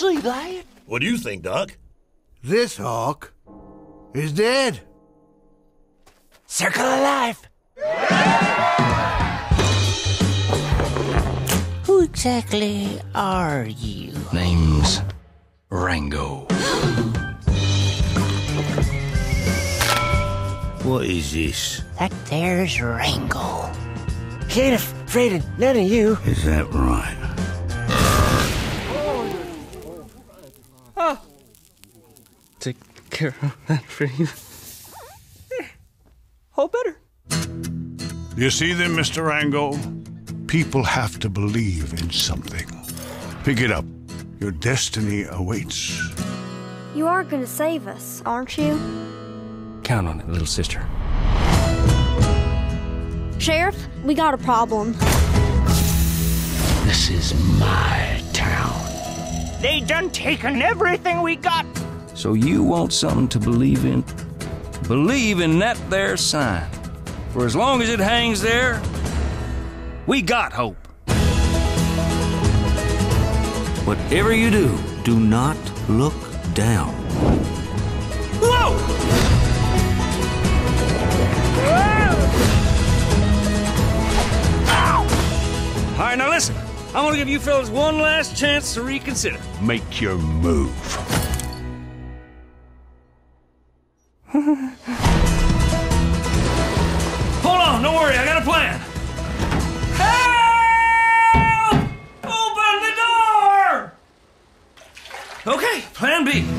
What do you think, Doc? This hawk is dead. Circle of life. Who exactly are you? Name's Rango. What is this? That there's Rango. He ain't afraid of none of you. Is that right? Take care of that for you. All better. You see them, Mr. Rango? People have to believe in something. Pick it up. Your destiny awaits. You are gonna save us, aren't you? Count on it, little sister. Sheriff, we got a problem. This is my town. They done taken everything we got. So you want something to believe in? Believe in that there sign. For as long as it hangs there, we got hope. Whatever you do, do not look down. Whoa! All right, now listen. I'm gonna give you fellas one last chance to reconsider. Make your move. plan. Help! Open the door! Okay, plan B.